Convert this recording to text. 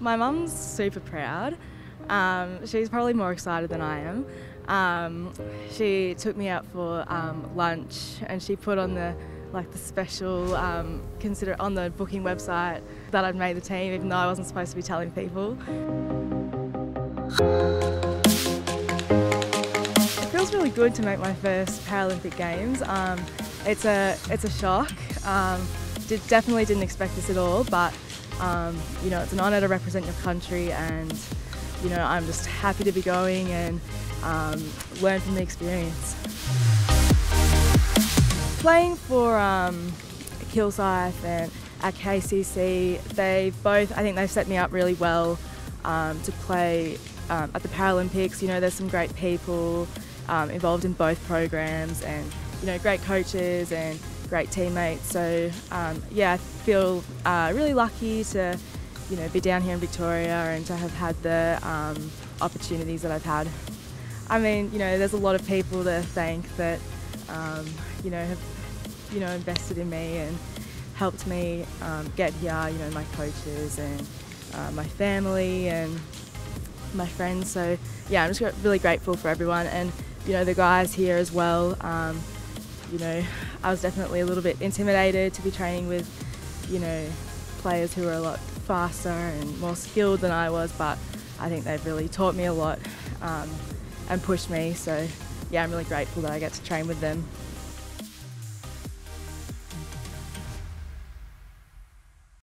My mum's super proud. Um, she's probably more excited than I am. Um, she took me out for um, lunch and she put on the like the special um, consider on the booking website that I'd made the team, even though I wasn't supposed to be telling people. It feels really good to make my first Paralympic Games. Um, it's a it's a shock. Um, did, definitely didn't expect this at all, but um, you know it's an honour to represent your country, and you know I'm just happy to be going and um, learn from the experience. Playing for um, Kilsyth and at KCC, they both I think they've set me up really well um, to play um, at the Paralympics. You know there's some great people um, involved in both programs and you know great coaches and great teammates. So um, yeah, I feel uh, really lucky to you know be down here in Victoria and to have had the um, opportunities that I've had. I mean, you know, there's a lot of people to thank that um, you know have you know invested in me and helped me um, get here. You know, my coaches and uh, my family and my friends. So yeah, I'm just really grateful for everyone and you know the guys here as well. Um, you know, I was definitely a little bit intimidated to be training with, you know, players who were a lot faster and more skilled than I was, but I think they've really taught me a lot um, and pushed me. So, yeah, I'm really grateful that I get to train with them.